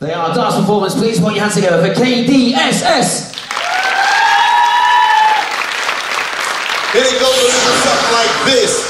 They are dance performance. Please put your hands together for KDSS. Here it goes a little something like this.